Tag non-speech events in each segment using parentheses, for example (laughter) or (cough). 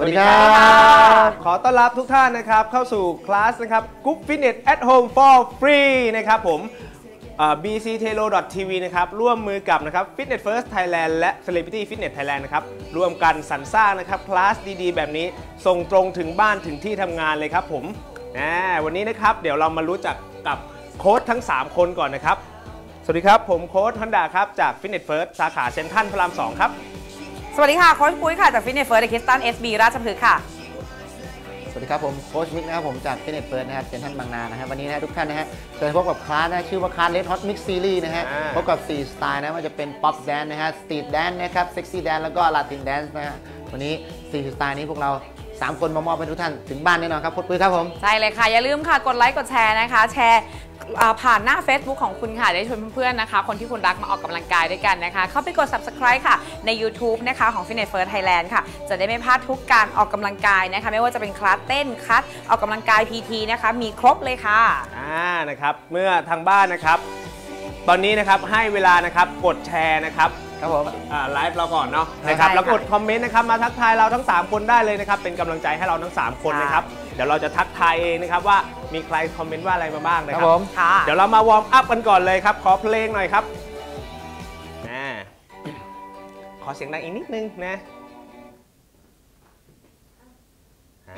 สวัสดีครับ ขอต้อนรับทุกท่านนะครับ เข้าสู่คลาสนะครับ Group Fitness at Home for Free นะครับผม bctelo.tv นะครับ ร่วมมือกับนะครับ Fitness First Thailand และ Celebrity Fitness Thailand นะครับ ร่วมกันสรรสร้างนะครับ คลาสดีๆ แบบนี้ ส่งตรงถึงบ้านถึงที่ทำงานเลยครับผมวันนี้นะครับ เดี๋ยวเรามารู้จักกับโค้ชทั้ง 3 คนก่อนนะครับ สวัสดีครับ ผมโค้ชฮันดาครับ จาก Fitness First สาขาเซ็นทรัลพระราม2ครับ สวัสดีค่ะโค้ชปุ้ยค่ะจาก Fit ness First คริสตัลเอสบีราชพฤกษ์ค่ะ สวัสดีครับผมโค้ชมิกนะครับผมจาก Fitness First นะครับเซนทรัลบางนานะครับวันนี้นะฮะทุกท่านนะฮะจะพบกับคลาสนะชื่อว่าคลาส Red Hot Mix Series นะฮะอ่าพบกับ 4 สไตล์นะว่าจะเป็น pop dance นะฮะ street dance นะครับ sexy dance แล้วก็ Latin dance นะฮะวันนี้ 4 สไตล์นี้พวกเรา 3 คนมามอบให้ทุกท่านถึงบ้านแน่นอนครับโค้ชปุ้ยครับผม ใช่เลยค่ะ อย่าลืมค่ะ กดไลค์กดแชร์นะคะ แชร์อ่าผ่านหน้า Facebook ของคุณค่ะได้ชวนเพื่อนๆนะคะ คนที่คุณรักมาออกกำลังกายด้วยกันนะคะ เข้าไปกด Subscribe ค่ะ ใน YouTube นะคะของ Fitness First Thailand ค่ะ จะได้ไม่พลาดทุกการออกกำลังกายนะคะ ไม่ว่าจะเป็นคลาสเต้นคลาสออกกำลังกาย PT นะคะ มีครบเลยค่ะอ่านะครับเมื่อทางบ้านนะครับ ตอนนี้นะครับให้เวลานะครับกดแชร์นะครับ ครับผมอ่าไลฟ์เราก่อนเนาะนะครับใช่ค่ะแล้วกดคอมเมนต์นะครับมาทักทายเราทั้ง 3 คนได้เลยนะครับเป็นกำลังใจให้เราทั้ง 3 คนค่ะนะครับเดี๋ยวเราจะทักทายเองนะครับว่ามีใครคอมเมนต์ว่าอะไรมาบ้างนะคครับผมค่ะเดี๋ยวเรามา warm up กันก่อนเลยครับขอเพลงหน่อยครับอ่าขอเสียงดังอีกนิดนึงนะอ่า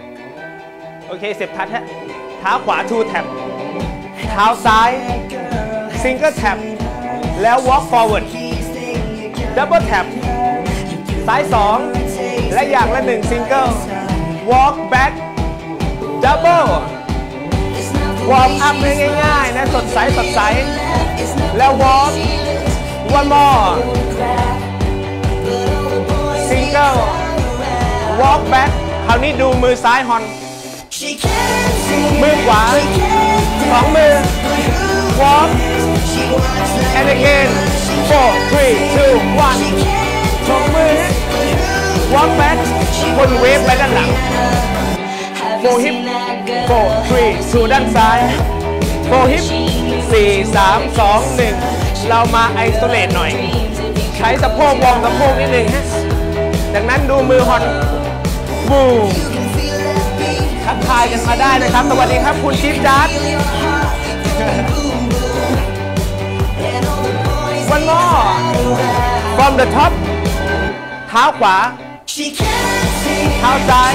โอเค step touch ฮะเท้าขวา two tap เท้าซ้าย single tap แล้ว walk forward double tap ซ้าย 2 และอย่างละ 1 single walk back double warm upง่ายๆนะสดใสสดใส แล้ววอร์ม one more single walk back คราวนี้ดูมือซ้ายฮอน มือขวาสองมือ walk and again four three two one สองมือ walk back คนเวฟไปด้านหลังโฟฮิปโฟทรีสู่ด้านซ้ายโฟฮิปสี่สามสองหนึ่งเรามาไอโซเลตหน่อย ใช้สะโพกวองสะโพกนิดหนึ่งฮะจากนั้นดูมือฮอนบูมทักทายกันมาได้นะครับ สวัสดีครับคุณจิ๊บจัด วันมอ from the top เท้าขวา เท้าซ้าย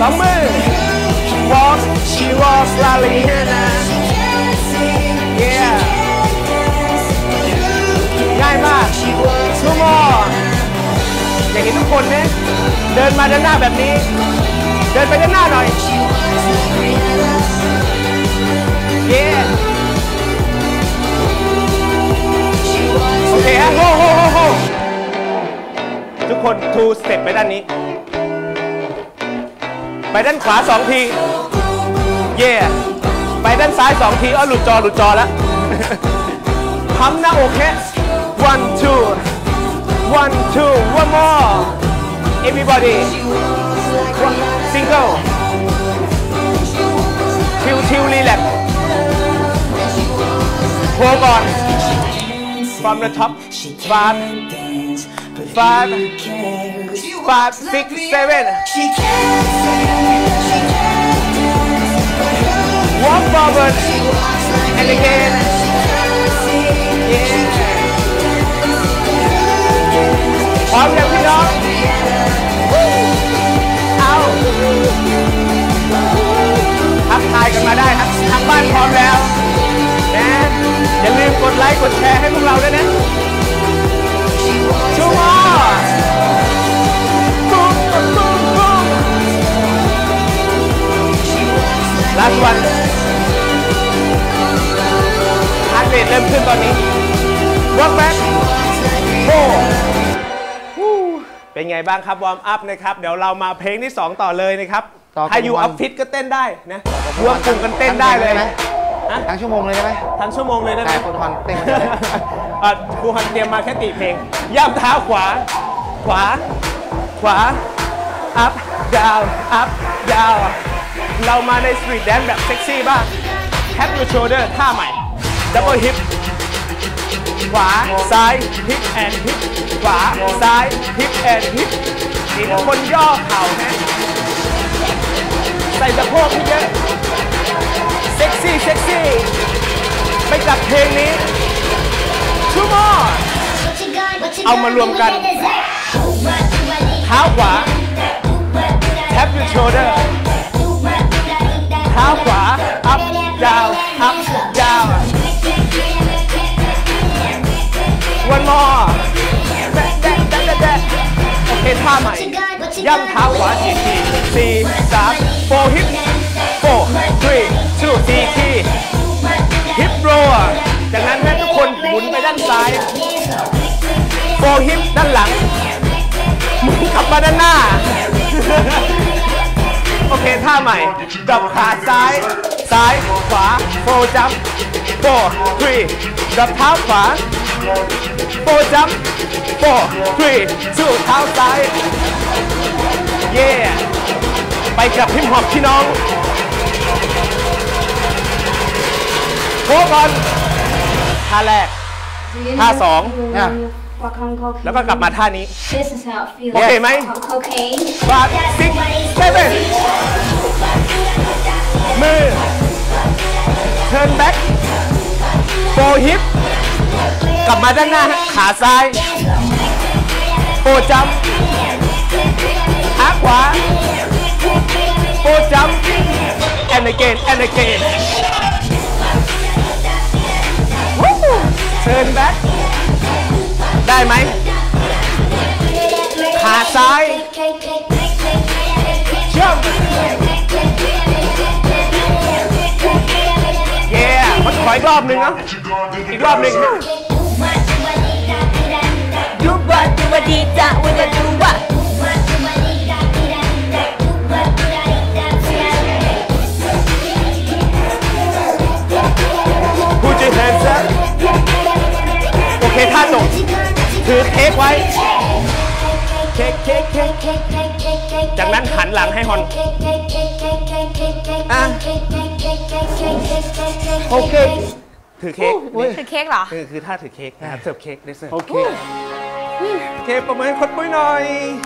สองมือ walk she walk la liana yeah ง่ายมาก two more อย่ากเห็นทุกคนนะเดินมาด้านหน้าแบบนี้ เดินไปด้านหน้าหน่อย โอเคฮะโฮโฮโฮโฮทุกคน two step ไปด้านนี้ ไปด้านขวาสองที เย่ไปด้านซ้ายสองทีอ้อหลุดจอหลุดจอแล้วพัมหน้าอกแค่ one two one two one more everybody single ชิวชิวรีแลกโคก่อน from the top five five five six seven walk forward and again yeah พร้อมยังพี่น้องเอาทักทายกันมาได้ครับทางบ้านพร้อมแล้วนะ อย่าลืมกดไลค์กดแชร์ให้พวกเราด้วยนะชูมอปุ๊บปุ๊บปุ๊บ last one heart rate เริ่มขึ้นตอนนี้ walk back four วู้เป็นไงบ้างครับ warm up นะครับ เดี๋ยวเรามาเพลงที่ 2 ต่อเลยนะครับ ต่อกันถ้าอยู่วัอนอฟฟิศก็เต้นได้นะรวมกลุ่มกันเต้นได้เลยไหม ฮะทั้งชั่วโมงเลยได้ไหมทั้งชั่วโมงเลยได้ไหมใช่คนทอนเต้นกันเลยอะครูฮันเตรียมมาแค่ตีเพลงย่ำเท้าขวา ขวา ขวา up down up down เรามาในสตรีทแดนแบบเซ็กซี่บ้าง tap your shoulder ท่าใหม่ double hip ขวา ซ้าย hip and hip ขวา ซ้าย hip and hip นี่ทุกคนย่อเข่านะใส่สะโพกให้เยอะ เซ็กซี่เซ็กซี่ไปกับเพลงนี้ Two more เอามารวมกันเท้าขวา tap your shoulder เท้าขวา up down up down one more แดดแดดโอเคท่าใหม่ย่ำเท้าขวาสี่ทีสี่สาม four hips three two สี่ที hip roll จากนั้นให้ทุกคนหมุนไปด้านซ้าย four hip ด้านหลังหมุนกลับมาด้านหน้า โอเค ท่าใหม่ดับขาซ้าย ซ้าย ขวาโฟจัมโฟทรีดับเท้าขวาโฟจัมโฟทรีสู้เท้าซ้าย เย่ไปกับฮิปฮอปพี่น้อง โค้ก่อนท่าแรก ท่าสองเนี่ยแล้วก็กลับมาท่านี้ This is how it feels. โอเคไหม Cocaine. บาทซิกเซเว่นมือ turn back four hip กลับมาด้านหน้าฮะขาซ้ายโฟจัมขาขวาโฟจัม and again and again เตือนแบ็คได้ไหมขาซ้ายเชื่อมเย้มันขออีกรอบหนึ่งนะอีกรอบหนึ่งดูบะดูบดีจ้ะวัน จากนั้นหันหลังให้ฮอนอะโอเค ถือเค้กอุ้ยคือเค้กเหรอ คือคือท่าถือเค้กนะครับเสิร์ฟเค้กได้เสิร์ฟโอเคโอเคประเมินคนปุ้ยหน่อย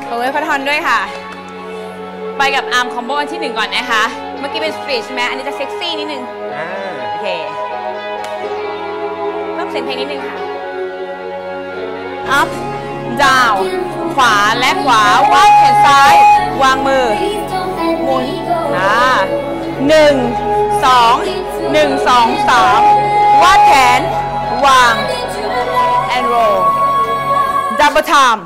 โอ้ยพระทอนด้วยค่ะ ไปกับอาร์มคอมโบอันที่หนึ่งก่อนนะคะ เมื่อกี้เป็นสตรีทใช่ไหมอันนี้จะเซ็กซี่นิดนึงอ่าโอเคเพิ่มเสียงเพลงนิดนึงค่ะ up down ขวาและขวาวางแขนซ้าย วางมือหมุนอ่าหนึ่งสองหนึ่งสองสามวาดแขน วาง and roll double time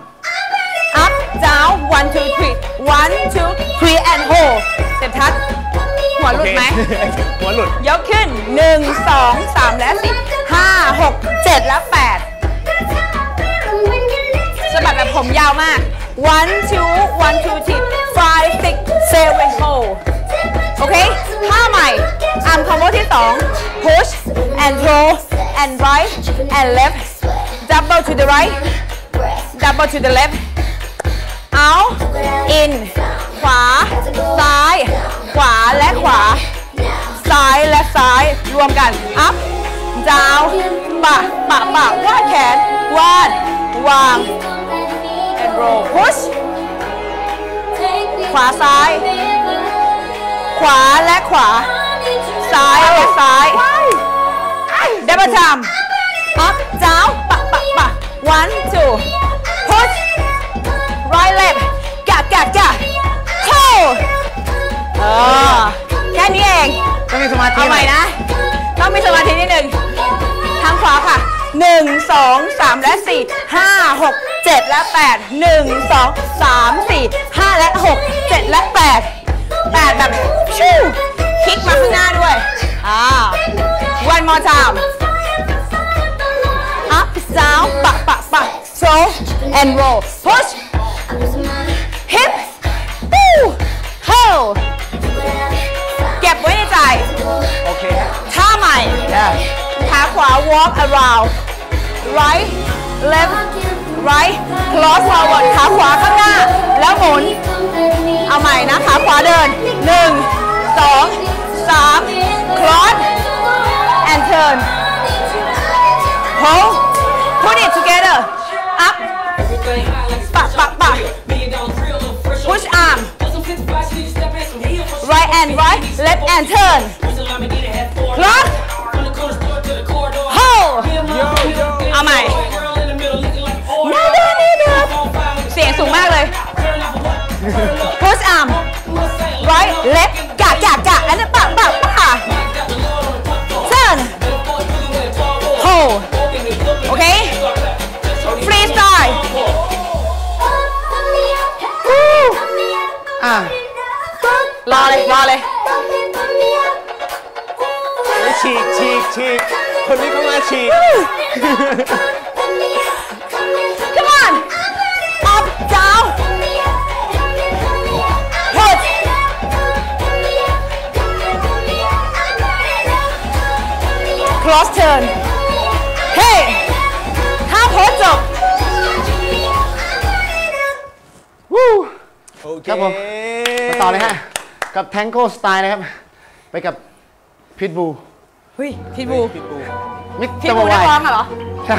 up down one two three one two three and hold เสร็จทัดหัวหลุดไหม หัวหลุด ยกขึ้น 1 2 3 และ4 5 6 7 และ8สะ บัดแบบผมยาวมาก one two one two three five six seven hold โอเคท่าใหม่อาร์มคอมโบที่2 push and roll and right and left double to the right double to the left out in ขวา ซ้าย ขวาและขวา ซ้ายและซ้ายรวมกัน up down ปะปะปะวาดแขนวาดวาง roll push ขวาซ้าย ขวาและขวา ซ้ายและซ้าย double time up down ปะปะปะ one two push right left กะกะกะ hold เออแค่นี้เอง ต้องมีสมาธิเอาใหม่หน่ยนะ ต้องมีสมาธินิดหนึ่งทางขวาค่ะ 1 2 3 และ 4 5 6 7 และ 8 1 2 3 4 5 และ 6 7 และ 8 8 แบบชิวคลิกมาข้างหน้าด้วยอ่า one more time up down ปะปะปะ throw and roll push hip Woo! hold เก็บไว้ในใจ โอเคฮะท่าใหม่เนี่ย ขวา walk around right left right cross forward ขาขวาข้างหน้า แล้วหมุน เอาใหม่นะ ขาขวาเดิน 1 2 3 cross and turn hold put it together up ปะปะปะ push arm right and right left and turn cross เอาใหม่เสียงสูงมากเลย push arm right left คนนี้ก็มาฉีก come on up down push cross turn เฮ้ถ้าโพสจบโอเคครับผมมาต่อเลยฮะ กับ Tango Style นะครับ ไปกับพิทบูเฮ้ยพี่บูพี่ปู มิกพี่จะบูมานักวายร้องอะเหรอ ใช่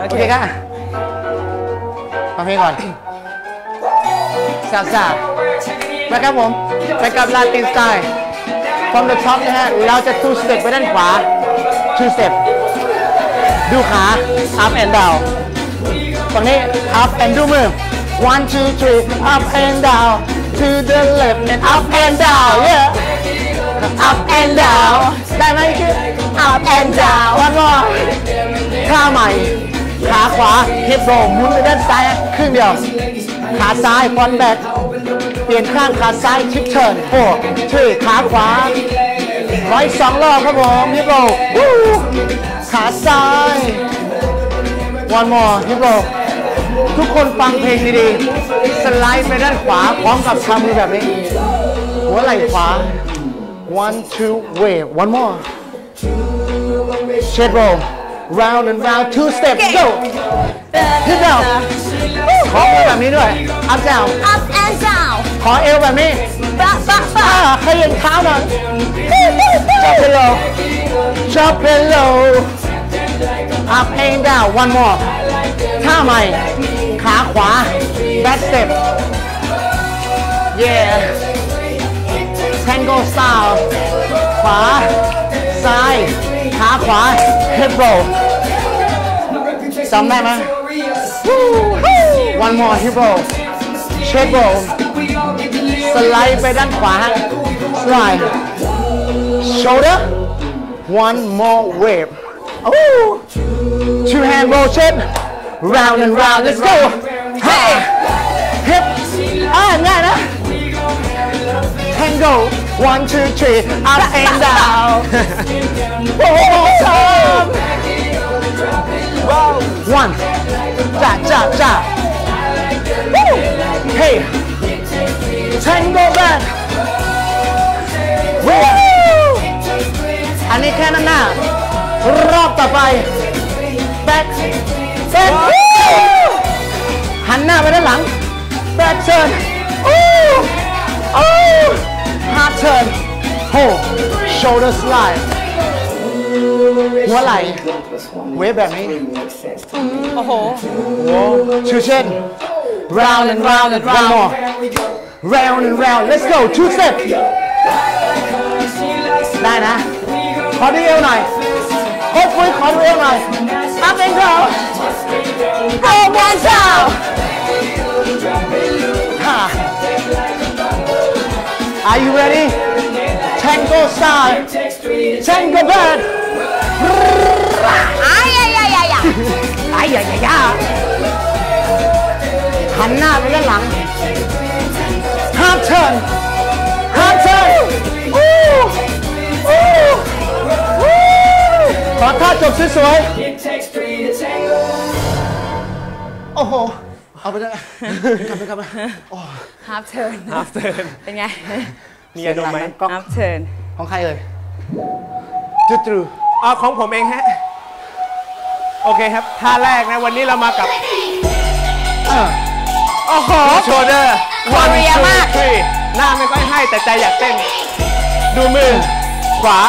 โอเคค่ะฟังเพลงก่อนซาซาไปครับผมไปกับลาตินสไตล์ from the top นะฮะ เราจะ two step ไปด้านขวา two step ดูขา up and down ฝั่งนี้ up and ดูมือ one two three up and down to the left and up and down yeah up and down ได้ไหมคือ up and down one more ท่าใหม่ ขาขวา hip roll หมุนไปด้านซ้ายครึ่งเดียว ขาซ้ายฟอนแบ็กเปลี่ยนข้างขาซ้ายชิปเชิญโอ้ช่วยขาขวาร้อยสองรอบครับผม hip roll วู้ขาซ้าย one more hip roll ทุกคนฟังเพลงดีๆ สไลด์ไปด้านขวาพร้อมกับทำมือแบบนี้ หัวไหล่ขวา one two wave one more shade roll round and round two steps go hit down ขอมือแบบนี้ด้วย up down up and down ขอเอวแบบนี้ปะปะปะอ่าขยันเท้าหน่อยชอบเป็นโลชอบเป็นโล up and down one more ท่าใหม่ ขาขวา back step yeah tango style ขวา ซ้าย ขาขวา hip roll จำได้ไหม one more hip roll shake roll สไลด์ไปด้านขวา slide shoulder one more wave oh two hand motion round and round let's go hey hip อ่าง่ายนะ tango one two three up and down one more time one จ้าจ้าจ้า Woo! hey tango back Woo! อันนี้แค่นั้นหน้ารอบต่อไป back back Woo! หันหน้าไปด้านหลัง back turn Ooh! Oh! hard turn hold shoulder slide หัวไหล่เวฟแบบนี้ โอ้โห ชื่อเช่น round and round and round more round and round let's go two step ได้นะ ขอดูเอวหน่อยโค้ชปุ้ยขอดูเอวหน่อย up and go go one down Are you ready? Tango style Tango back อ้ายยายายาไอ้ยายายาหันหน้าไปด้านหลัง half turn half turn อู้อู้อู้ขอท่าจบสวยๆ โอ้โห เอาไปได้กลับไปกลับไปโอ้ half turn after เป็นไงมีอารมณ์ไหมกล้อง half turn ของใครเอ่ยจุดตรูอ๋อของผมเองฮะ โอเคครับท่าแรกนะวันนี้เรามากับเออโอ้โหโชเดอร์ Warrior มากหน้าไม่ค่อยให้แต่ใจอยากเต้น ดูมือ ขวา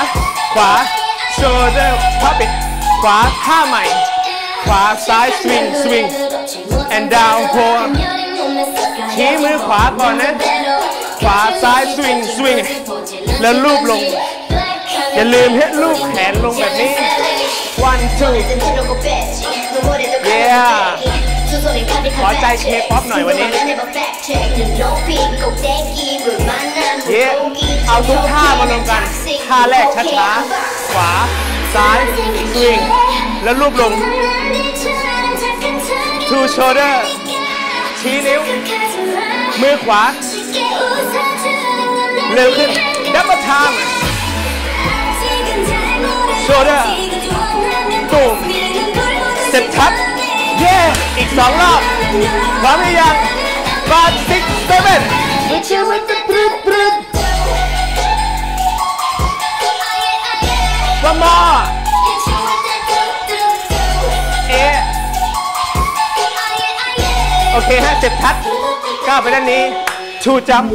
ขวาโชเดอร์พับปิดขวาท่าใหม่ ขวาซ้ายสวิงสวิง and down pull ชี้มือขวาก่อนนะ ขวาซ้ายสวิงสวิง แล้วลูบลง อย่าลืมให้ลูบแขนลงแบบนี้ one two yeah ขอใจเคป๊อปหน่อยวันนี้เย้เอาทุกท่ามารวมกัน ท่าแรกช้าๆ ขวา ซ้ายสวิง แล้วลูบลง two shoulder ชี้นิ้ว มือขวา เร็วขึ้น double time shoulder ตุ่มเสร็จชัดเย่อีกสองรอบพร้อมหรือยัง five six seven Hit you with the brut brut one more อเคฮะเสร็จชัดก้าวไปด้านนี้ two jump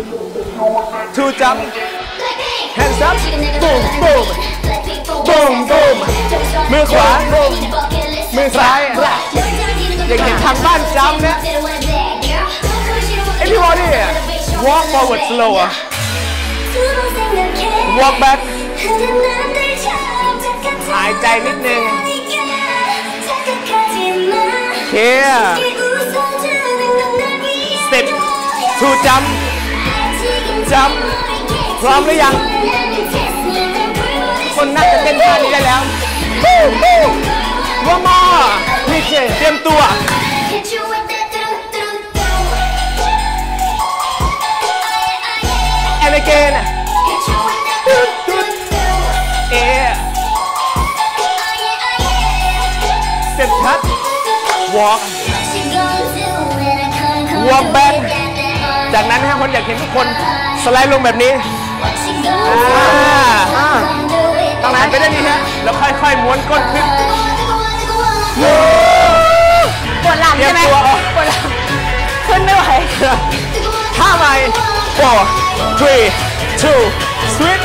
two jump hands up boom boom boom boom มือขวา มือซ้ายอยากเห็นทางบ้านจำเนี่ย Everybody walk forward slow อะ walk back หายใจนิดนึงเค step two jump jump พร้อมหรือยัง คนน่าจะเต้นท่านี้ได้แล้ว one more นี่เเตรียมตัว and again เอะ step ชัด walk walk back จากนั้นให้คนอยากเห็นทุกคนสไลด์ลงแบบนี้อ่าอ่าต้องหันไปด้านนี้ฮะแล้วค่อยๆม้วนก้นขึ้นปวดหลังใช่ไหมเตรียมตัวปวดหลังขึ้นไม่ไหวท่าใหม่ four three two switch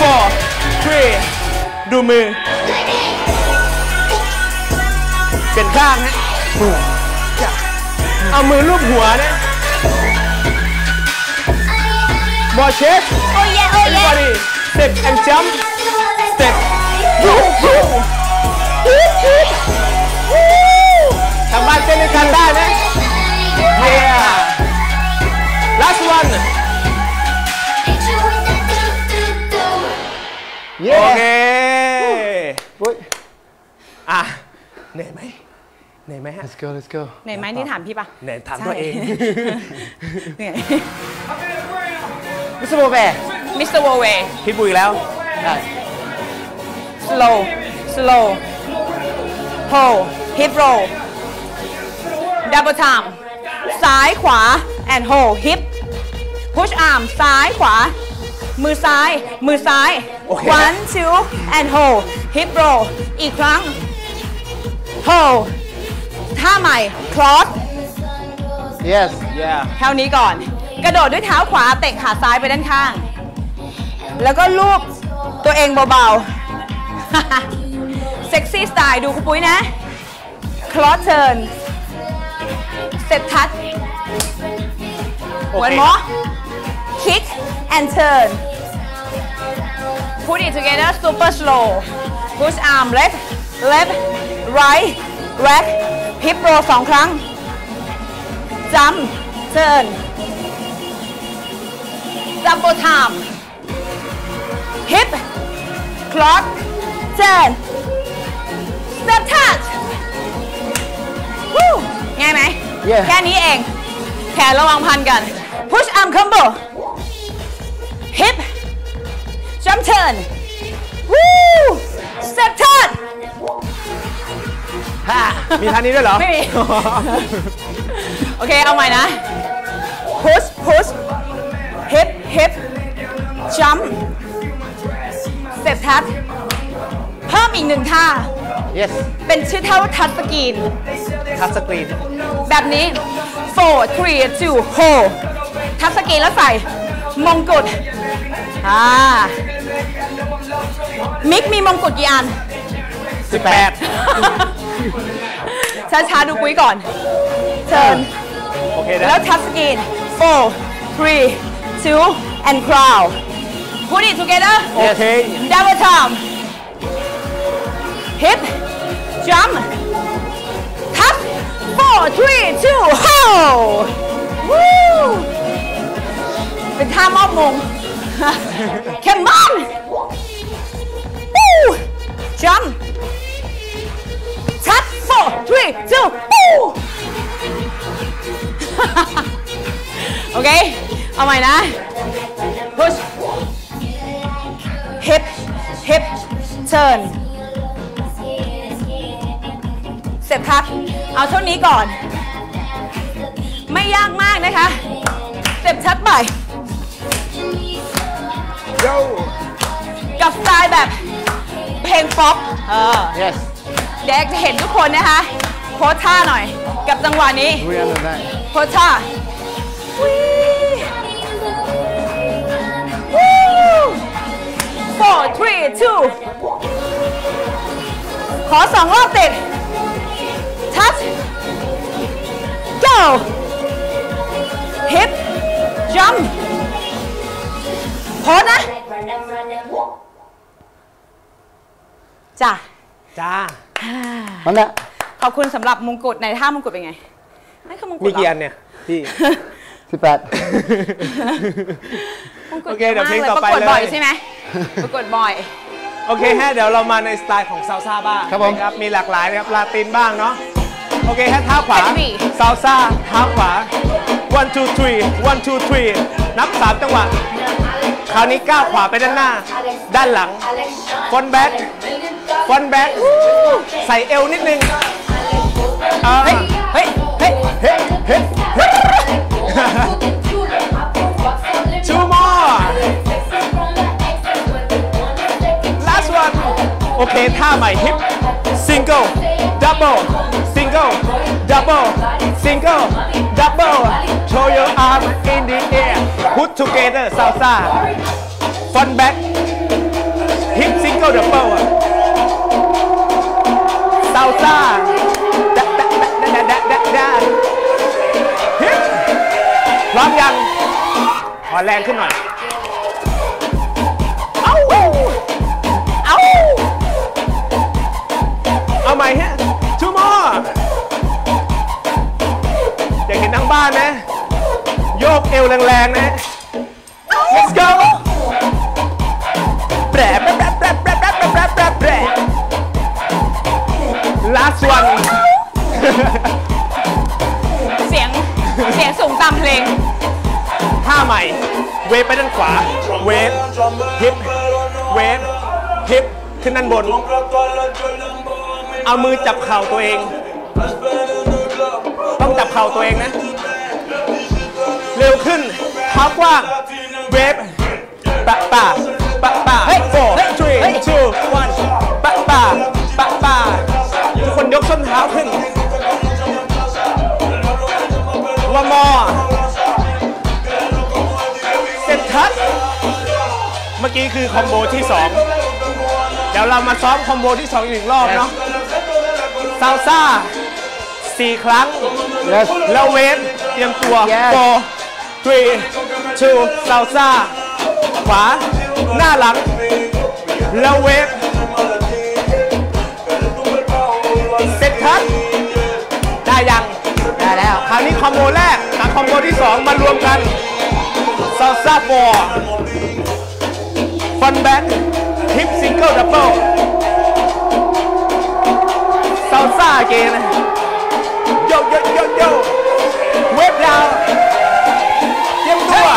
four three ดูมือ เปลี่ยนข้างฮะเอามือลูบหัวนะ บอเชฟโอ้ยโอ้ย everybody step and jump step วู้วู้ทางบ้านเต้นด้วยกันได้ไหม yeah last one เย้โอเคอุ๊ยอะเหนื่อยไหมเหนื่อยไหมฮะ let's go let's go เหนื่อยไหมนี่ถามพี่ปะเหนื่อยถามตัวเองเหนื่อย มิสเตอร์โบแบร์มิสเตอร์โวเวพี่บุยแล้วได้ slow slow hold hip roll double time ซ้ายขวา and hold hip push arm ซ้ายขวา มือซ้าย มือซ้ายโอเค one two and hold hip roll อีกครั้ง hold ท่าใหม่ cross yes yeah เท่านี้ก่อน กระโดดด้วยเท้าขวาเตะขาซ้ายไปด้านข้าง แล้วก็ลูบตัวเองเบาๆ เซ็กซี่สไตล์ดูคุณปุ้ยนะ คลอสเทิร์นเสร็จทัดโอเหมือนเคหมอ kick and turn put it together super slow push arm left left right rack hip roll สองครั้ง jump turn double time hip clock turn step touch วู้ง่ายไหม Yeah แค่นี้เอง แขนระวังพันกัน push arm combo hip jump turn วู้ step touch ฮ่ามีท่านี้ด้วยเหรอ ไม่มี โอเค เอาใหม่นะ push push hip hip jump step touch เพิ่มอีกหนึ่งท่า yes เป็นชื่อท่าว่าทัชสกรีน ทัชสกรีน แบบนี้ four three two hold ทัชสกรีนแล้วใส่มงกุฎอ่ามิกมีมงกุฎกี่อัน18ช้าๆดูปุ้ยก่อน เชิญ โอเคนะแล้วทัชสกรีน four three two, and crown. Put it together. Okay. Double time. Hip, jump, tap, four, three, two, ho! Woo! The time of mong. (laughs) Come on! Woo! Jump. Tap, four, three, two, woo! (laughs) okay? เคเอาใหม่นะ push hip hip turn เสร็จครับ เอาเท่านี้ก่อน ไม่ยากมากนะคะ เต็มชัดไปโย่กับสไตล์แบบเพลงป๊อปเออ yes เด็กจะเห็นทุกคนนะคะโพสท่าหน่อย กับจังหวะนี้รู้ยังได้โพสท่า four three two ขอสองรอบติด touch go hip jump โพสนะจ้ะจ้านั่นแหละขอบคุณสำหรับมงกุฎในท่ามงกุฎเป็นไงนั่นคือมงกุฎมีกี่หรอันเนี่ยพี่ สิบแปดมงกุฎโอเคเดี๋ยวเพลงมากต่อไปประกวดบ่อยเลยใช่ไหมประกวดบ่อย โอเคฮะเดี๋ยวเรามาในสไตล์ของซาลซ่าบ้างครับผมนะครับมีหลากหลายนะครับลาตินบ้างเนาะโอเคฮะเท้าขวา Heavy ซาลซ่าเท้าขวา one two three one two three นับ3จังหวะคราวนี้ก้าวขวาไปด้านหน้า ด้านหลัง front back front back ใส่เอวนิดนึงเออเฮ้ยเฮ้ย (laughs) Two more. Last one. Okay, time my hip. Single, double, single, double, single, double. Throw your arm in the air. Put together, salsa. Front back, hip single, double. Salsa. ขอแรงขึ้นหน่อย เอาเอาเอาใหม่ฮะชูมออยากเห็นทั้งบ้านนะ โยกเอวแรงๆนะ let's go แปรแปรแปรแปรแปรแปรแปรแปรแปรแปร last one เสียง เสียงสูงตามเพลงท่าใหม่ เวฟไปด้านขวา เวฟฮิปเวฟฮิปขึ้นด้านบน เอามือจับเข่าตัวเอง ต้องจับเข่าตัวเองนะ เร็วขึ้นเท้ากว้าง เวฟปะป่าปะป่าเฮ้ย four เฮ้ย three เฮ้ย two one ปะป่าปะป่าทุกคนยกส้นเท้าขึ้นวันมอ กี้คือคอมโบที่ 2 เดี๋ยวเรามาซ้อมคอมโบที่ 2 อีกหนึ่งรอบเนาะซาลซ่าสี่ครั้ง yes แล้วเวฟเตรียมตัว Yes. four three two ซาลซ่าขวา หน้าหลัง แล้วเวฟstep touch ได้ยัง ได้แล้ว คราวนี้ combo แรกกับ combo ที่ 2 มารวมกัน salsa four front back hip single double salsa again โยโยโยโย wave down เตรียมตัว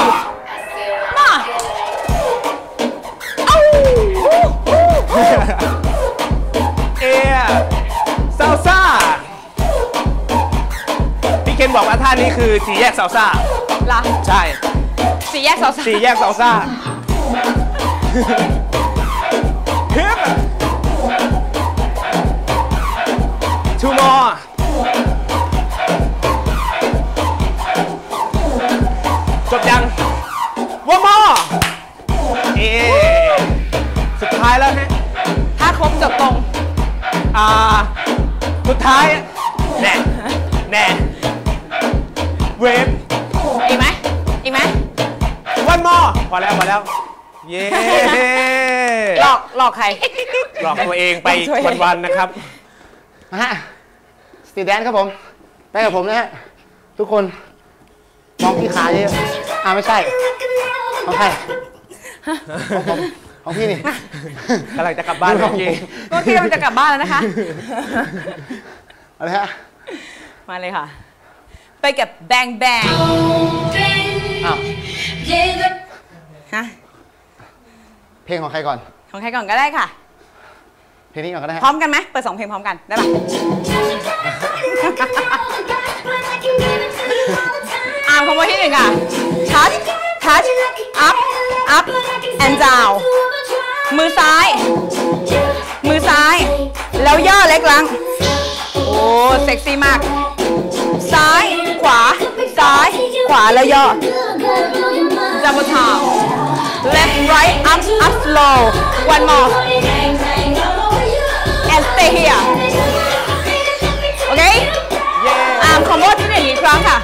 มาเอาเอซาลซ่าพี่เคนบอกว่าท่านี้คือสี่แยกซาลซ่าละใช่ สี่แยกสาวๆสี่แยกซาลซ่า ฮึบทูมอจบยังวันมอเอสุดท้ายแล้วฮะ ถ้าครบจบตรง อ่า สุดท้ายแน่แน่เวฟอีกไหมอีกไหมวันมอพอแล้วพอแล้ว เย้ หลอกหลอกใคร หลอกตัวเองไปหลอกตัวเองวันๆนะครับมาฮะสตรีทแดนครับผมไปกับผมนะฮะทุกคนมองที่ขาเยอะอ่าไม่ใช่ของใครของผมของพี่นี่กำลังจะกลับบ้านดูเมื่อกี้ก็คิดว่ามันจะกลับบ้านแล้วนะคะอะไรฮะมาเลยค่ะ ไปกับแบงแบงอ้าวฮะเพลงของใครก่อน ของใครก่อนก็ได้ค่ะ เพลงนี้ก่อนก็ได้ฮะพร้อมกันไหมเปิดสองเพลงพร้อมกันได้ปะอาร์มคอมโบที่หนึ่งค่ะ touch touch up up and down มือซ้าย มือซ้าย แล้วย่อเล็กลัง โอ้เซ็กซี่มาก ซ้ายขวา ซ้าย ขวาแล้วย่อ double time left right up up slow one more and stay here โอเคอาร์มคอมโบที่หนึ่งอีกครั้งค่ะ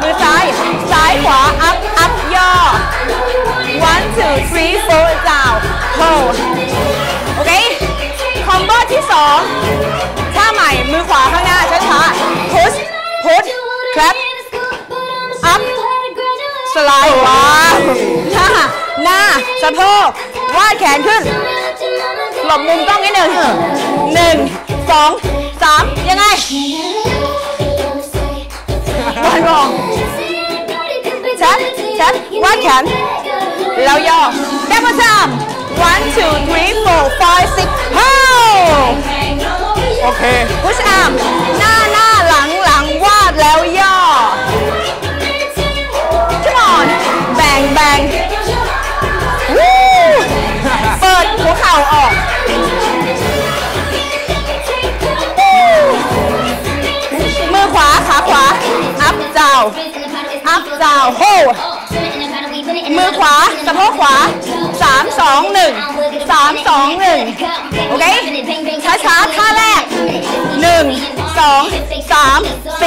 มือซ้าย ซ้ายขวา up up ย่อ one two three four down hold โอเคคอมโบที่สองท่าใหม่ มือขวาข้างหน้าช้าๆ push push clap up สไลด์ว้าว หน้าสะโพกวาดแขนขึ้น หลบมุมกล้องนิดหนึ่งหนึ่งสองสามยังไงวันมองชัดชัดวาดแขน แล้วย่อแด้ประจำ one two three four five six hold โ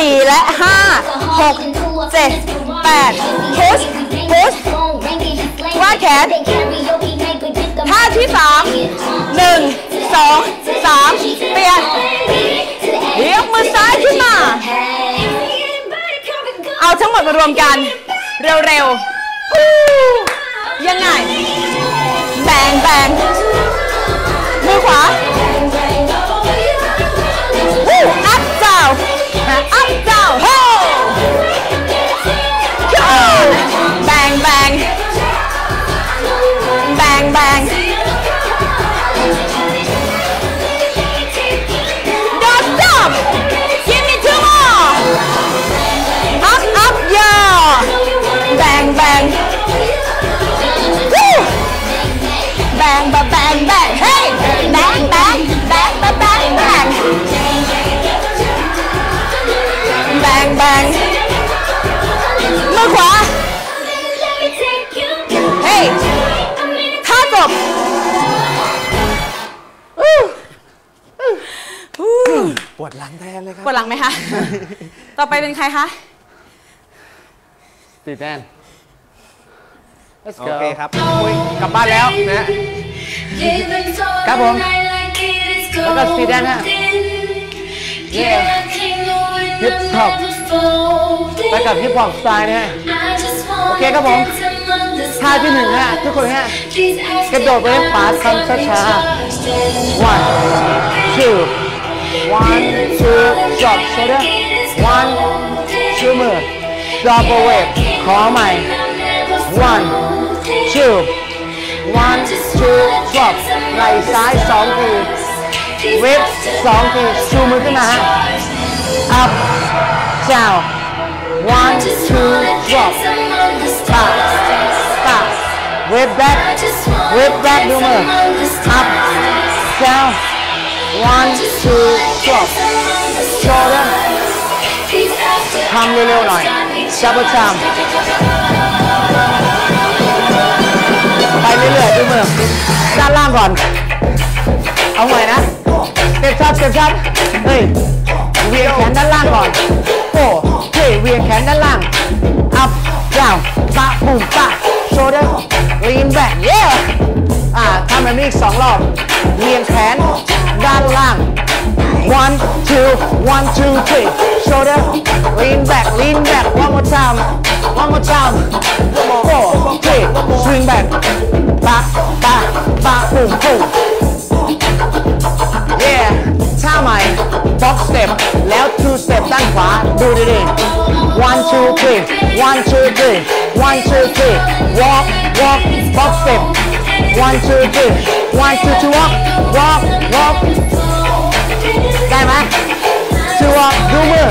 3 4และ5 6 7 8 push push วาดแขนท่าที่3 1 2 3เปลี่ยนยกมือซ้ายขึ้นมา เอาทั้งหมดมารวมกัน เร็วๆอู้ยังไง แบงแบงมือขวา อั ต่อไปเป็นใครคะสตรีทแดน let's โอ go เคครับอุ๊ยกลับบ้านแล้วนะฮะครับผม แล้วก็สตรีทแดนฮะ Yeah Hip hop ไปกับฮิปฮอปสไตล์นะฮะ โอเคครับผมท่าที่หนึ่งฮะ ทุกคนฮะ กระโดดไปขวาทำช้า one two one two drop shoulder one two มือ double wave ขอใหม่ one two one two drop ไหล่ซ้ายสองที เวฟสองทีชูมือขึ้นมาฮะ up down one two drop stop stop wave back wave back ดูมือ up down One two drop shoulder ทำเร็วๆหน่อย double time ไปเรื่อยๆดูมือด้านล่างก่อน เอาใหม่นะเต็มชัดเต็มชัดเฮ้ยเวียงแขนด้านล่างก่อนโอ้เฮ้ยเวียงแขนด้านล่าง up down ปะปุ่มปะ shoulder lean back yeah แบบนี้อีกสองรอบเลียงแขน ด้านล่าง one two one two three shoulder lean back lean back one more time one more time four three swing back ปะปะปะปุ่มปุ่ม yeah ท่าใหม่ box step แล้ว two step ด้านขวา ดูดีๆ one two three one two three one two three walk walk box step one two three one two two walk walk walk ได้ไหม two walk ดูมือ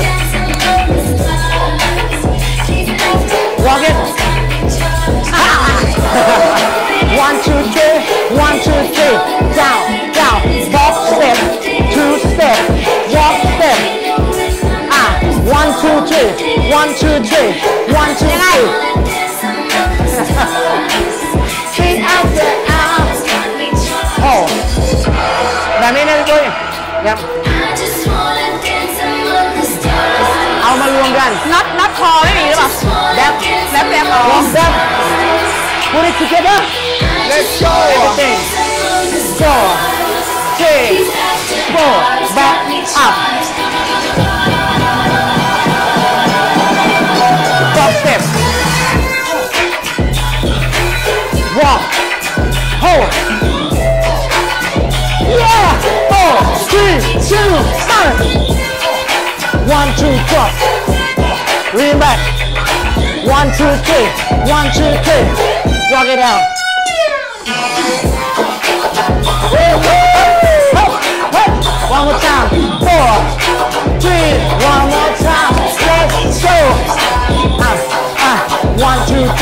walk it (laughs) one two three one two three down down box step two step walk step ah one two three one two three one two three kick out the (laughs) แบบนี้นะพี่ปุ้ยยับเอามารวมกัน น็อตน็อตคอไม่มีหรือเปล่า แดบ แรปแรปอ๋อ One step. Put it together. Let's go Everything. Four, three, four. Back up. Top step. Walk. Hold. Three, two, one. One, two, drop. Lean back. One, two, three. One, two, three. Walk it out. One more time. Four, three. One more time. Let's go. Ah, ah. One, two.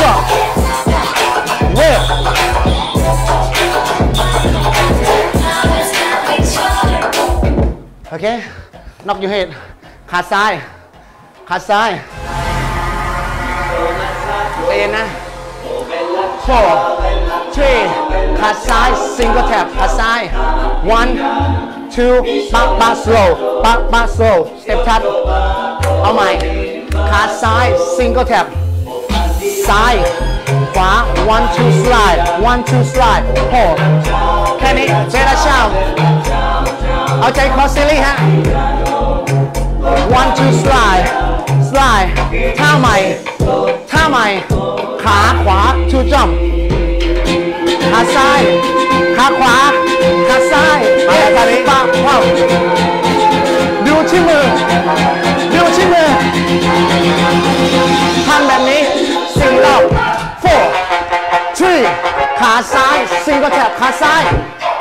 Okay. Knock your head. ขาซ้าย ขาซ้ายใจเย็นนะ four three ขาซ้าย single tap ขาซ้าย one two ปะปะ slow ปะปะ slow step ชัดเอาใหม่ ขาซ้าย single tap ซ้ายขวา one two slide one two slide โอ้แค่นี้เจราชาว เอาใจคอซิลี่ฮะ one two slide slide ท่าใหม่ ท่าใหม่ ขาขวา two jump ขาซ้าย ขาขวา ขาซ้ายเอ๊ะขานี้ปะว้าวดูที่มือ ดูที่มือทำแบบนี้สี่รอบ four three ขาซ้าย single tap ขาซ้าย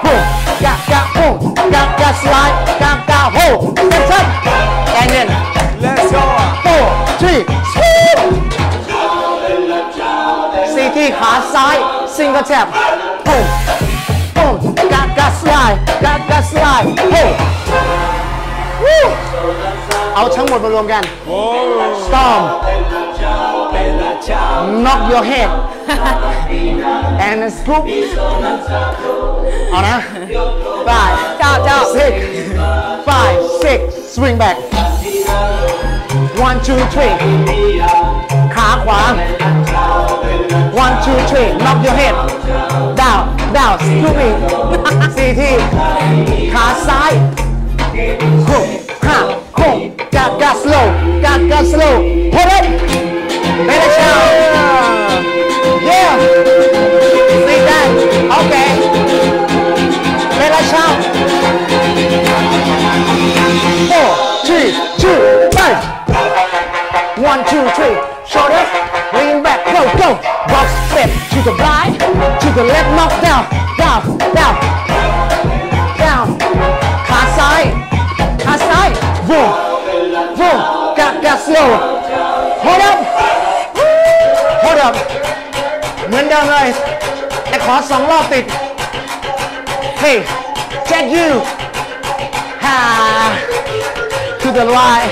boom กะกะ boom กะกะ slide กะกะ hold step up and then Let's go four three swoop สี่ที่ขาซ้าย single tap ปุ้มปุ้มกะกะ slide กะกะ slide โอ้วู้เอาทั้งหมดมารวมกัน storm knock your head (laughs) and scoop เอานะ five เจ้าเจ้า six five six swing back one two three ขาขวา one two three knock your head down down scooping (laughs) สี่ที่ขาซ้ายโค้งห้าโค้งกากกา slow กากกา slow hold it Hey, check you. Ha to the right.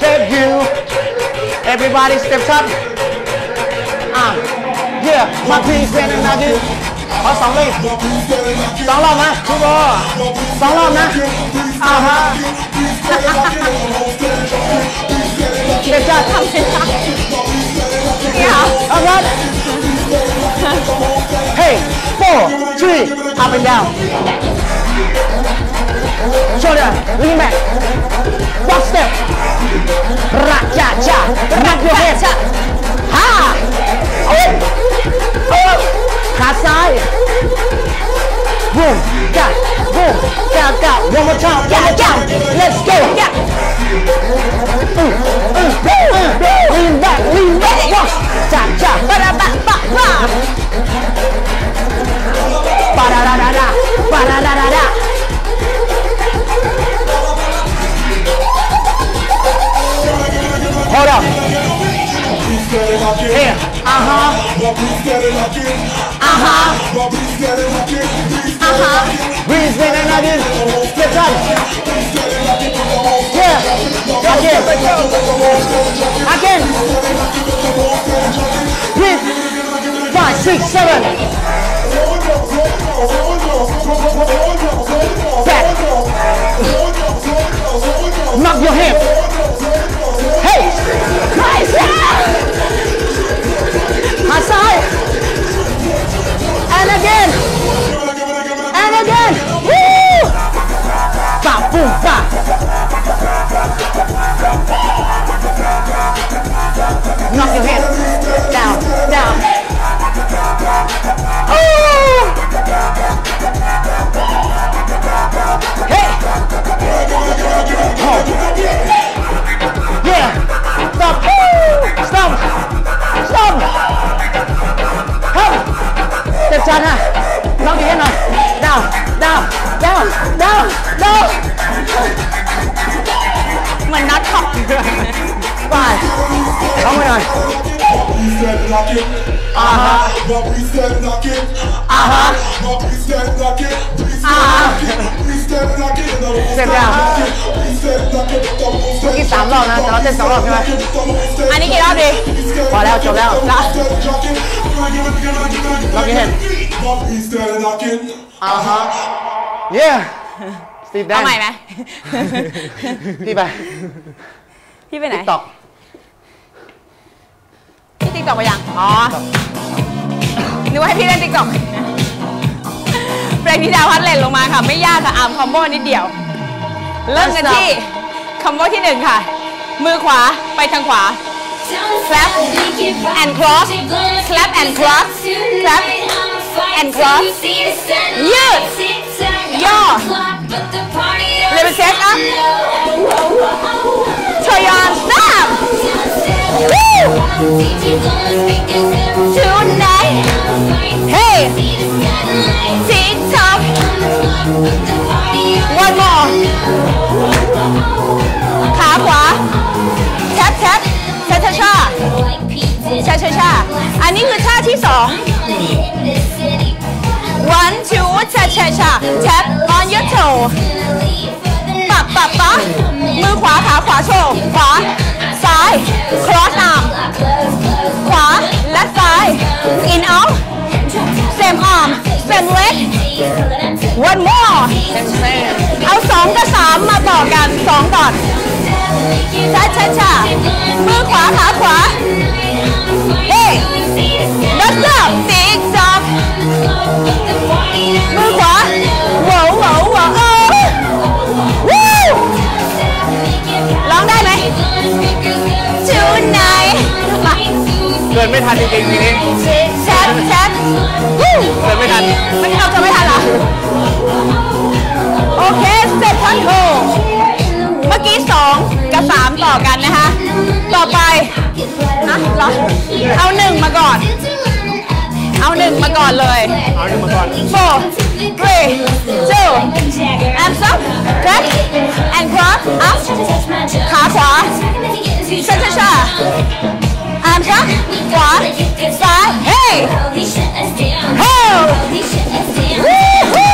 Take you. Everybody steps up. Ah, yeah. มาทีเซนนาทีขอสองเลยสองรอบนะทุกคนสองรอบนะอ่าฮะเด็กจัดทำไม่ได้นี่ค่ะเอาครับ Hey, four, four three up and down shoulder lean back walk step ra cha cha rock your head ห้าโอ้โอ้ขาซ้าย boom down boom down down one more time down down let's go yeah lean Uh-huh. Uh-huh uh-huh breathe in and out in get done yeah again. Again. Breathe five six seven. Back. Knock your hip hey. Nice And again. And again. Woo! Ba boom ba. Knock your head down, down. Oh! เจ็บจันอะน้องดีให้หน่อย down down down down down เหมือนน็อตของไปร้องไปหน่อยอ่าฮะบอก please knock it อ่าฮะบอก please knock it please อ่าฮะ please knock it เสร็จยัง please knock it เมื่อกี้สามรอบนะแต่เราเต้นสองรอบใช่ไหมอันนี้กี่รอบดีพอแล้วจบแล้วเหรอล็อก your head บอก please knock it อ่าฮะ yeah Steve เอา Dan ใหม่ไหมพี่ไปพี่ไปไหนตอกพี่ติ๊กตอกไปยัง อ๋อ นึกว่าให้พี่เล่นติ๊กตอกเพลงที่ดาวพัดเล่นลงมาค่ะ ไม่ยากค่ะอาร์มคอมโบนิดเดียว เริ่มกันที่คอมโบที่หนึ่งค่ะ มือขวาไปทางขวา clap and cross clap and cross clap and cross ยืด ย่อ Level set up show your arms stop Woo! tonight hey tick tock one more ขาขวา tap tap ที่สอง one two ช้าช้าช้า tap on your toe ปะปะปะมือขวาขาขวาโชว์ขวา ซ้าย cross arm ขวาและซ้าย in out same arm same leg one more เอาสองกับสามมาต่อกันสองก่อนช้าช้าช้ามือขวาขาขวา เฮ้ let's go tick tock มือขวาโว้วโว้วโว้วเออวู้ร้องได้ไหม tonight มาเกินไม่ทันจริงๆทีนี้ แชทแชทวู้เกินไม่ทัน มันเอาจะไม่ทันเหรอ โอเคสเต็ปพันโทเมื่อกี้สองกับสามต่อกันนะคะ ต่อไปนะเหรอเอาหนึ่งมาก่อน เอาหนึ่งมาก่อนเลยเอาหนึ่งมาก่อน four three two and up back and cross up ขาขวาช้าช้าช้า and up ขวาซ้าย hey ho Woo-hoo!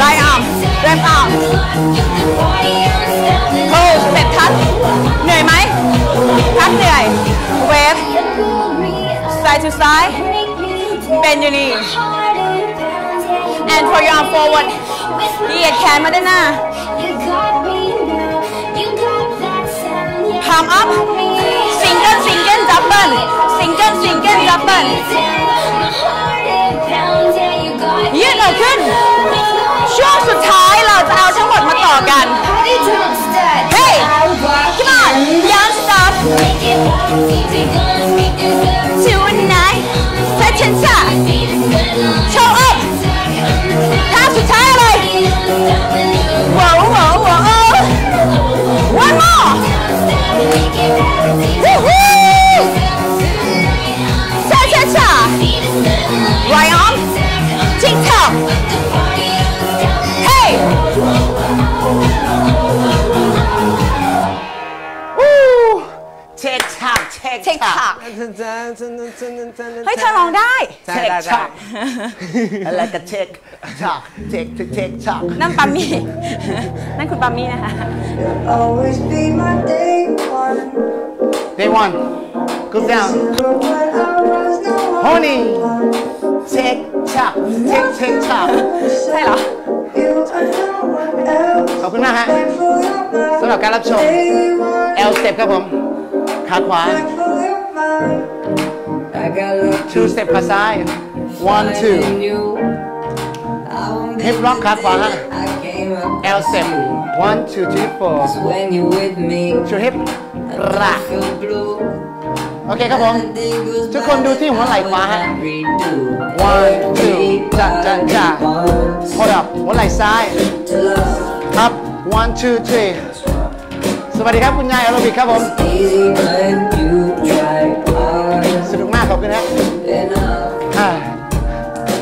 right arm แรมอัพโอ้สเต็ปทัชเหนื่อยไหมทัชเหนื่อยเวฟ side to side bend your knee and for your arm forward เหยียดแขนมาด้านหน้า palm up single single double single single double ยืดออกขึ้น ช่วงสุดท้ายเราจะเอาทั้งหมดมาต่อกัน Hey come on don't stop tonight Sacha show up ท่าสุดท้ายอะไร Whoa whoa whoa one more ช็คชักเช็ค tick ชัก tock เฮ้เฮ้ยเธอร้องได้ได้เช็คได้ชักอะไรก็เช็คชักเช็คเช็คชักนั่นปามี่นั่นคุณปามี่นะคะ Always be my day one. day one go down From when I was no honey เช็คชักเช็คเช็คชักใช่เหรอ you and no one else. ขอบคุณมากฮะ For your mind, สำหรับการรับชม day one. L step ครับผม ขาขวา For your mind, I got love two step ขาซ้าย one two in you. I won't hip rock ขาขวาฮะ I came up L step one two three four when you with me. two hip I รา don't feel blue. โอเคครับผม The day goes ทุกคนดูที่หัวไหล่ขวาฮะ by, I redo. one two จ้าจ้าจ้า Once hold up หัวไหล่ซ้าย to love. up one two three สวัสดีครับคุณยายอโรบิกครับผม Easy when you try hard สนุกมากขอบคุณฮะ enough. อ่า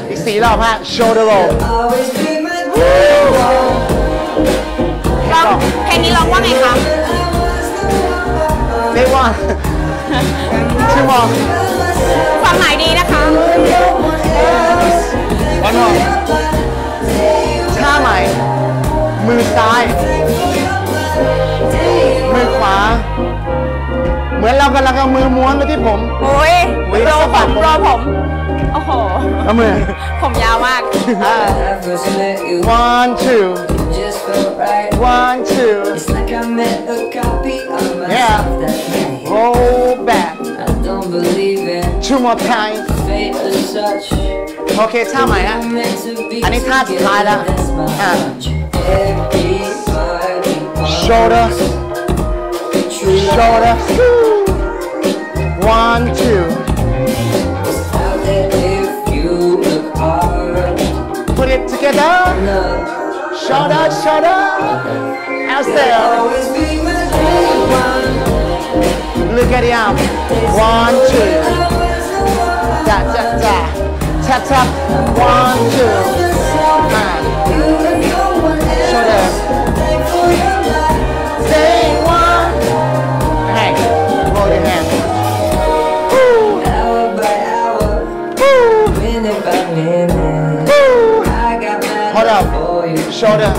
อีกสี่รอบฮะ shoulder roll Always be my day one. ร้องเพลงนี้ร้องว่าไงคะ day one two more ความหมายดีนะคะ one more ท่าใหม่มือซ้าย มือนเรากำลังเอามือม้วนไปที่ผม โอ้ยเว้ยโรสะผบัดมผม โรผม โอ้โห เอามือ ผมยาวมากอ่า I first met you, one two just felt right. one two It's like I met a copy of myself Yeah. that night. roll back I don't believe in two more times fate as such. โอเคท่าใหม่ฮะ I'm meant to be อันนี้ท่าสุดท้ายแล้ว together, that's my อ่า hunch. Everybody wants shoulder true shoulder one two out there if you look hard put it together enough. shoulder shoulder exhale Always be my day one. look at the arm one two ja ja ja tap tap one two ah You and no one else. shoulder shoulder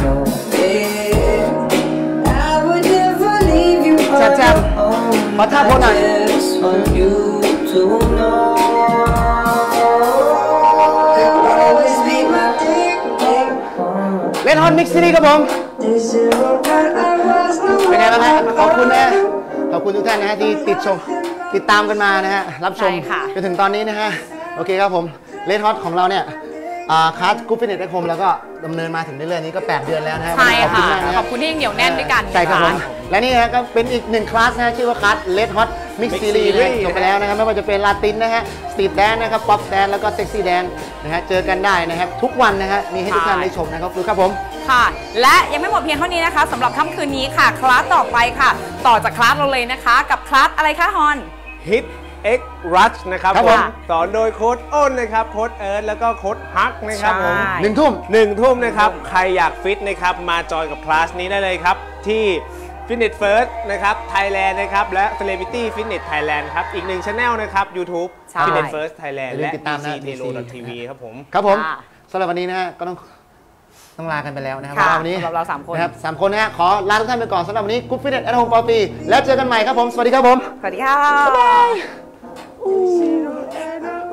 Yeah. I would never leave you Tap, on tap. your own. ขอท่า pose หน่อย I just want you to know. You'll always be my day, day one. Red Hot Mix Series ครับผม This is what I was เป็นไงบ้างฮะขอบคุณนะขอบคุณทุกท่านนะฮะที่ติดชม ติดตามกันมานะฮะ รับชมใช่ค่ะจนถึงตอนนี้นะฮะ โอเคครับผม Red Hot ของเราเนี่ยอ่า คลาส Group Fitness at Home แล้วก็ดำเนินมาถึงเรื่อยๆนี้ก็ 8 เดือนแล้วนะฮะใช่ขอบคุณค่ะมากนะขฮะอบคุณที่ยังเหนียวแน่นด้วยกันใช่ครับผมนะะและนี่นะฮะก็เป็นอีกหนึ่งคลาสนะฮะชื่อว่าคลาส Red Hot Mix Series นะฮะ Series จบไปแล้วนะครับไม่ว่าจะเป็น Latin นะฮะ Street Dance นะครับ Pop Dance แล้วก็ Sexy Dance นะฮะเจอกันได้นะครับทุกวันนะฮะมีให้ทุกท่านได้ชมนะครับดูครับผมค่ะ และยังไม่หมดเพียงเท่านี้นะคะสำหรับค่ำคืนนี้ค่ะคลาสต่อไปค่ะ ต่อจากคลาสเราเลยนะคะ กับคลาสอะไรคะฮอน HIIT X Rush นะครับครับผผม มสอนโดยโค้ดอ้นนะครับโค้ชเอิร์ธแล้วก็โค้ชฮักนะครับผม ใช่ หนึ่งทุ่ม หนึ่งทุ่มนะครับ ใครอยากฟิตนะครับ มาจอยกับคลาสนี้ได้เลยครับ ที่ Fitness First นะครับ Thailand นะครับ และ Celebrity Fitness Thailand ครับ อีกหนึ่งช anel นะครับ YouTube ใช่ Fitness First Thailand อย่าลืมและ ติดตามนะ DC Telo TV ครับผม ครับผมค่ะสำหรับวันนี้นะฮะก็ต้องต้องลากันไปแล้วนะครับค่ะสำหรับวันนี้สำหรับเราสามคน นะครับสามคนนะฮะขอลาทุกท่านไปก่อนสำหรับวันนี้ Group Fitness at Home ปอปี แล้วเจอกันใหม่ครับผม สวัสดีครับผม สวัสดีค่ะ Ooh.